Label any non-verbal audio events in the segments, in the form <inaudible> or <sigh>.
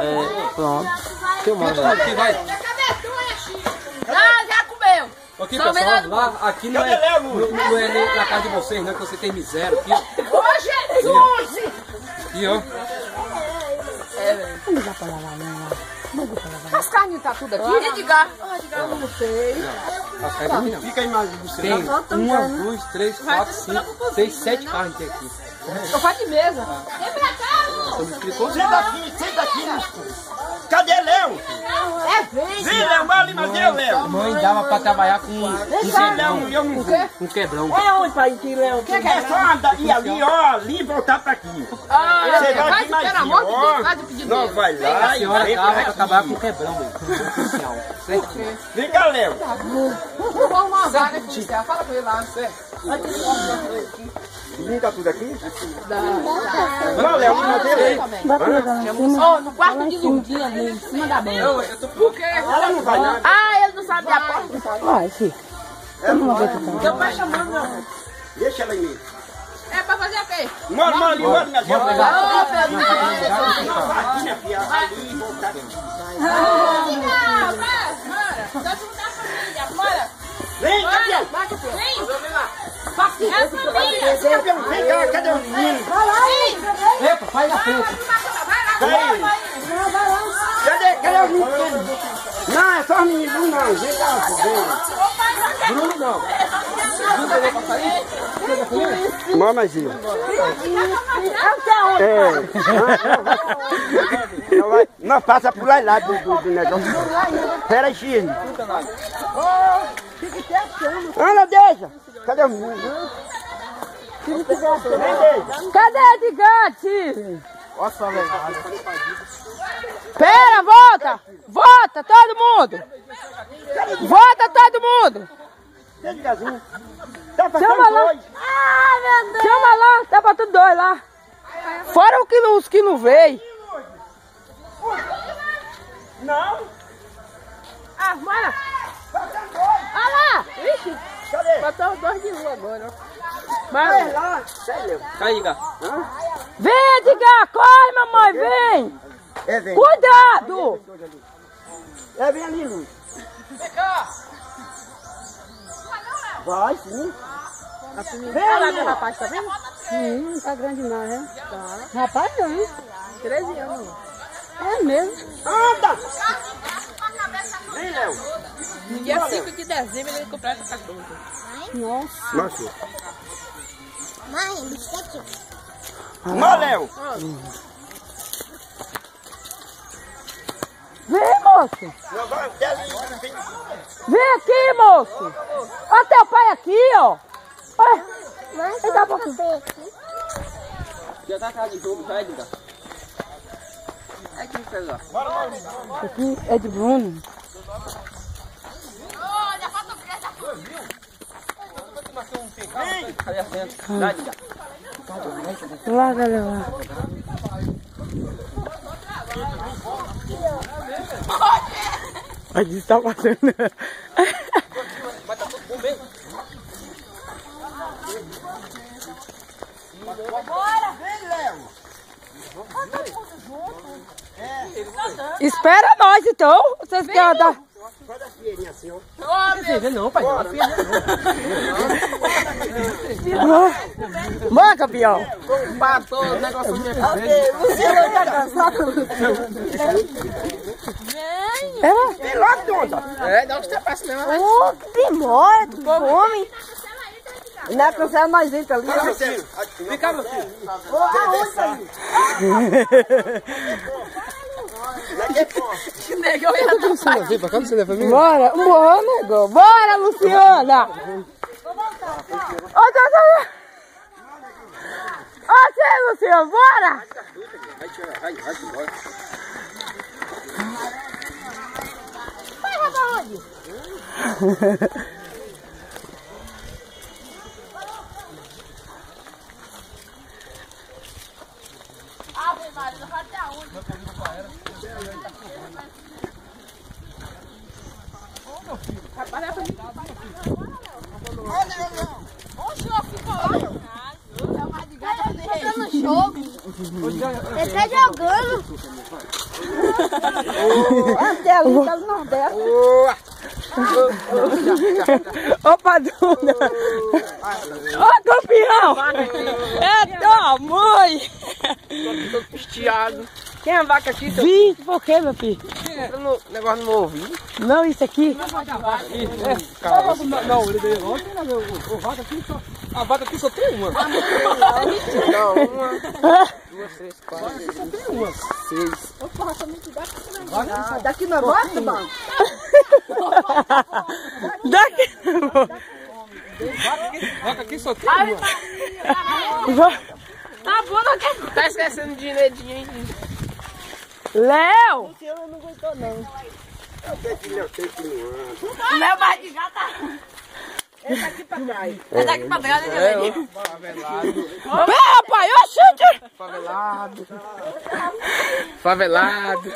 É, pronto. Filmando lá. Aqui, vai. Ah, já comeu. Aqui, Só pessoal, lá, aqui não é, não, não é nem na casa de vocês, não, que você tem miséria. Aqui, ó. Ô, Jesus! Aqui, ó. As carnes tá tudo aqui? Edgar. As carnes aqui não. Fica a imagem do você. Tem uma, duas, três, quatro, cinco, seis, sete carnes tem aqui. Eu faço de mesa. Você me explicou? Senta aqui, senta aqui. Cadê Léo? É vez. Vem, Léo, vai ali, mas eu, Léo. Mãe dava pra trabalhar com um quebrão. eu não vi. Um quebrão. É onde, pai, que Léo? É só andar, ir ali, ó, ali e voltar pra aqui. Ah, Você vai aqui mais Deus, ó. vai pedir Não, vai lá A e senhora dava pra trabalhar com aqui. quebrão. Certinho. Vem cá, Léo. Vou arrumar uma vaga policial. Fala com ele lá. Limpa tudo aqui? Não, Léo, mas eu... Ó, no quarto de Lundinha ali, em cima da mesa. Eu, eu tô Por quê? Ela não vai nada. Ah, ele não sabe a porta. Vai, filho. Meu pai chamando, meu. Deixa ela aí. É pra fazer o quê? Mano, mano, mano, minha filha. Ô, Pedro. Aqui, minha filha, vai ali voltar É a família. Campeão, vem cá, cadê o menino? Epa, faz na frente. Vem. Cadê, cadê o menino? Não, é só os meninos, não. Vem cá, vem. Bruno não. Mamazinho. É. Não, vai, não passa por lá, lá do, do, do negócio. Pera aí, Xirne. Ana, deixa. Cadê o. Cadê Edgar, tio? Olha só, velho. Pera, volta! Volta, todo mundo! Volta, todo mundo! Tá Chama lá! dois. Ah, meu Deus! Chama lá, tá pra tudo dois lá. Fora que, não- os que não veio. Não. Ah, bora. Olha lá! Ixi, Cadê? Botou os dois de rua agora, ó. Vai lá. Sério. Cai, Gá. vem, Edgar! Corre, mamãe, vem! É, vem. Cuidado! É, vem ali, Luz. Vai, sim. Vem ali, Rapaz, tá vendo? Hum, não tá grande não, né? Tá. Rapaz, não. 13 anos. É mesmo. Anda. Vem, Léo. No dia 5 de dezembro ele comprou essa cachorra. Nossa. Nossa. Mãe, biscoito. Não, Léo. Vem, moço! Vem. Aqui, moço! Olha teu pai aqui, ó! Olha, Ele café aqui. Já tá casa de jogo, já, Edgar. É aqui, pessoal. aqui é de Bruno. Cadê a centro? Dá, Edgar. Lá, galera. A gente tá passando. Tudo bom mesmo. Espera nós, então. Vocês querem dar... Filhinha assim, ó. Não, não, pai. Não, Manda, campeão. Passou o negócio de É, Vem logo, Donda. É, dá uns tapas não. Ô, demora, tu come. Não é cancela mais gente ali. Vem cá, meu filho. Negão ia dançar. Vem pra cá? Bora, bora, nego. Bora, Luciana. Ô, ô, ô. Ô, você, Luciana, bora. Vai, tira, vai, vai embora. Tá no jogo. Ele tá jogando. Angelita do Nordeste. Ô, Paduna. Ô, campeão. É tua mãe. Pisteado. Quem é a vaca aqui? Vi, por quê, meu filho? No, negócio no ouvido. Não, isso aqui. Não, ele veio ontem, né, meu? O vaca aqui só. A vaca aqui só tem uma. Não, uma, duas, três, quatro, seis. Daqui não gosta, mano? Daqui. Vaca aqui só tem uma. Tá bom, não quero. Tá esquecendo de dedinho, hein? Léo! Léo vai de gata. Esse aqui pra trás. Esse aqui pra trás, né, Leandro? Pé, rapaz, chute! Favelado. Favelado.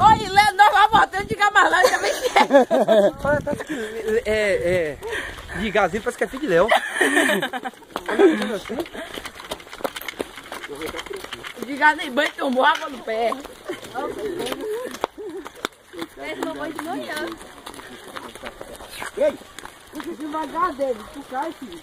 Oi, Léo, nós vamos voltando de Gamarlã também. É, é. De gazinho parece que é filho de Léo. <laughs> De gás nem banho, tomou água no pé. Ele tomou banho de manhã. Devagar dele, tu cai, filho.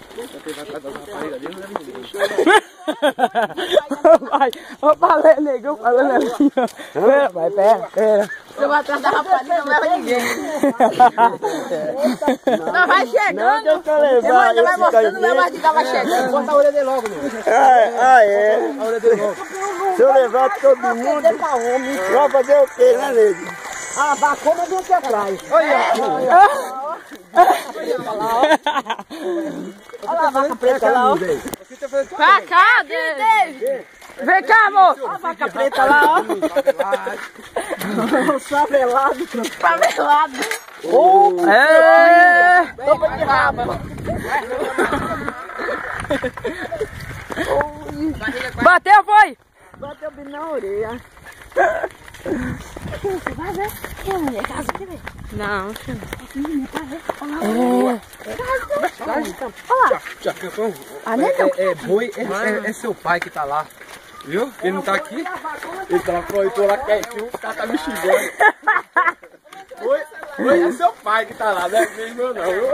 Vai, ô, falei, negão, falando ó. Pera, vai, pera, pera. Eu vou atrás da rapariga, não leva ninguém. Não, vai chegando. Deixa eu Ele levar ainda vai mostrando, não vai cá, vai chegando. Corta a orelha dele logo, meu. Ah, ah, é. A orelha dele logo. Se eu levar todo mundo, vai fazer o quê, né, nego? Ah, vacoma vem aqui atrás. Olha a vaca preta lá, ó. Pra cá, Dave. Vem cá, moço. Olha a vaca preta lá, ó. Favelado. <laughs> Favelado. É. Topa de rabo. <laughs> Bateu, foi? Bateu bem na orelha. Não, Tia, campeão. É, é, é boi, é, é, é seu pai que tá lá. Viu? Ele não tá aqui. Ele tá lá, eu tô lá quietinho, o cara tá me xingando. Oi, oi, é seu pai que tá lá, não é meu não. viu?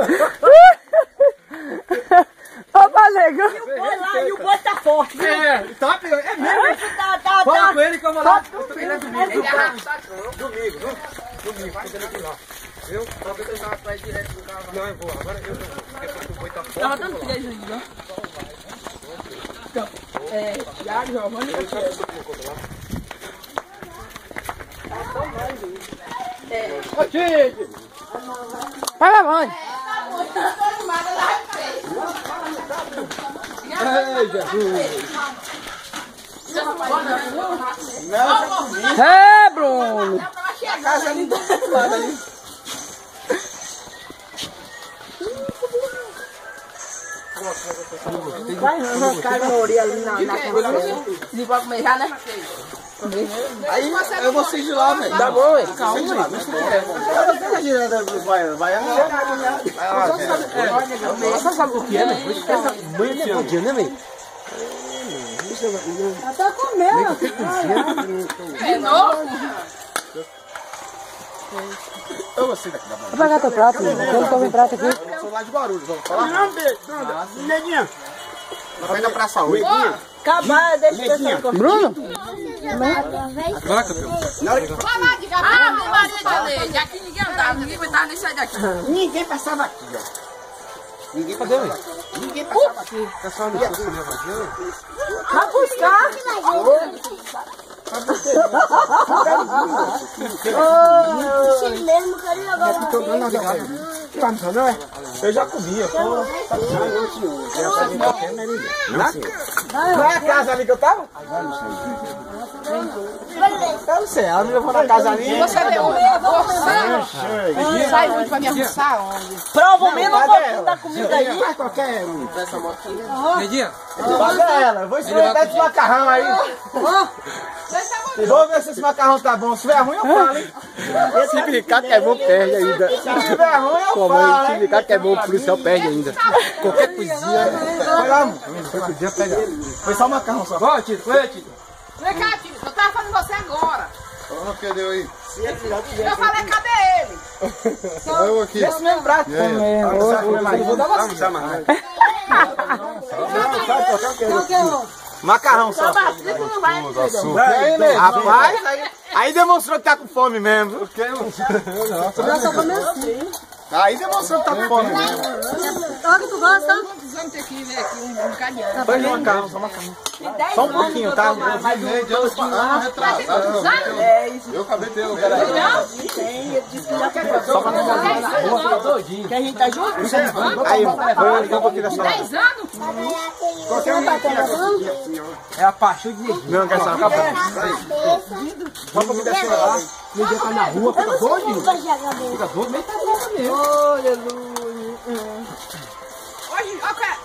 Ô, Valego. Olha lá, e o boi tá forte. viu? É, tá, é mesmo. Tá, tá, Fala tá. com ele que eu vou lá. Eu tô querendo domingo. Domingo, viu? Domingo, tô querendo lá. Viu? Talvez eu tava atrás direto do carro. Não, eu vou. Agora eu vou. Porque o boi tá forte. Tava dando três aí, ó. Então, é, Thiago, Giovanni e Gatiel. Ô, Tite! Vai lá, mãe. Ei, Jesus! É, Bruno. Vai arrancar a orelha ali na, na. De pra comer já, né? Aí eu vou seguir lá, velho. Tá bom, ué. Calma, lá, deixa eu Vai, vai, Você sabe o que é, né? Essa mãe fiadinha, né, velho? Tá comendo. É novo. Eu sair daqui da mão. Vou pegar teu prato, que comer prato aqui. Eu sou lá de Guarulhos, vamos falar? Não, Neguinha. Neguinha. Vai na Praça 8. Acabar, deixa eu pensar. Bruno? Meu. Ah, meu marido de leite. Aqui ninguém andava, ninguém aguentava nem sair daqui. Ninguém passava aqui, ó. Ninguém cadê, velho? Ninguém passava aqui. É só no seu cinema, viu? Vai buscar. Esse mesmo, queria agora. Não é? Eu já comia. pô. Não é a casa ali que eu tava? Eu não sei, ela me levou na casa ali. Você deu Você Sai muito pra me almoçar onde? Provavelmente um pouquinho da comida aí. Faz qualquer um. Nedinha, Paga ela. Eu vou experimentar esse macarrão aí. Deixa eu Vou ver se esse macarrão tá bom. Se tiver ruim, eu falo, hein? <laughs> Se ficar que é bom, perde ainda. Se tiver ruim, eu falo, se hein? ficar que é bom, o policial perde ainda. Qualquer coisinha. Vai lá, mano. Foi pega. Foi só o macarrão só. Vai, Tito. Vai, Tito. Vem cá, tio. Eu tava fazendo você agora. Olha que deu aí. Eu falei, cadê ele? Olha eu aqui. Esse mesmo prato. E aí? Vou dar você. Macarrão só. Açúcar. Aí mesmo. Rapaz, aí, aí demonstrou que tá com fome mesmo. Aí demonstrou que tá com fome mesmo. Olha que tu gosta. Vamos ter que ver aqui um bocadinho. Põe no macarrão, só macarrão. Só um pouquinho, tá? Eu acabei de ter um cara Aí, põe um pouquinho dessa lá. 10 anos? Qualquer um aqui, É a paixão de Não, quer saber? Só um pouquinho dessa lá. Dia tá na rua, fica doido. Fica doido, nem tá doido mesmo. Hoje, ó, cara.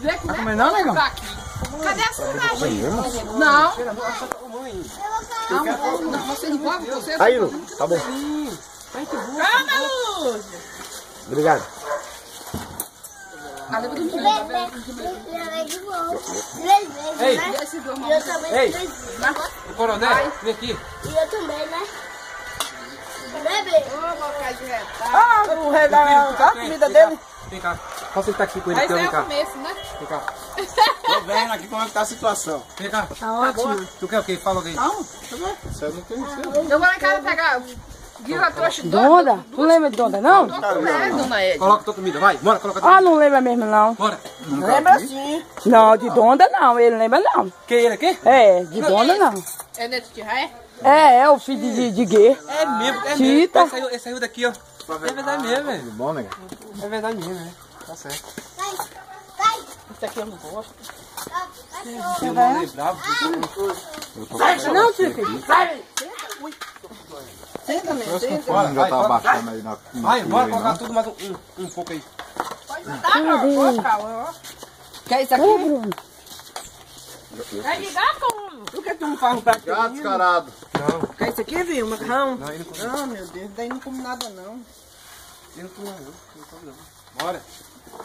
Vê como é Mas não, negão. tá aqui. Cadê a sondagem? Não. Não, não, você envolve, você. Aí, Lu, tá bom. Calma, Luz. Obrigado. O domingo? Tá vendo? Ei, eu também. Ei. três- Coronel, vem aqui. E eu também, né? Né, Bê? Ah, o rei da a comida dele. Vem cá. Posso sentar aqui com ele? Mas Vem é o cá. começo, né? Vem cá. <laughs> Tô vendo aqui como é que tá a situação. Vem cá. Tá ótimo. Tu quer o quê? Fala alguém. Você não tem Eu vou lá em casa pegar. Guila trouxe dois. Donda? Tu lembra de Donda, não? É, dona Ed. Coloca tua comida, vai. Bora, coloca tua Ah, não lembra mesmo, não. Bora. Lembra sim. Não, de Donda não, ele lembra não. Quem ele aqui? É, de Donda não. É neto de ré? É, é o filho de, de Guê. É mesmo, é Tita. mesmo. Saiu, esse saiu daqui, ó. É verdade mesmo, velho. Bom, né? É verdade mesmo, né? Tá certo. Esse aqui eu não gosto. Seu mano é bravo. Não, Tico. Bora, já vai, tá bora. abaixando aí na. Vai, bora colocar tudo mais um, um, um pouco aí. Quer isso aqui? Bruno? Vai ligar com. Por que tu não faz um prato Já descarado. Quer isso aqui, viu? Macarrão? Não, ele não come. Ah, meu Deus, daí não come nada não. Ele não come, não. Não come, não. Bora.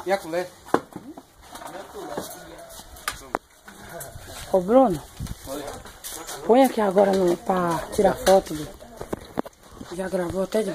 E a colher? Ô, Bruno. Põe aqui agora pra tirar foto. Do... Já gravou até de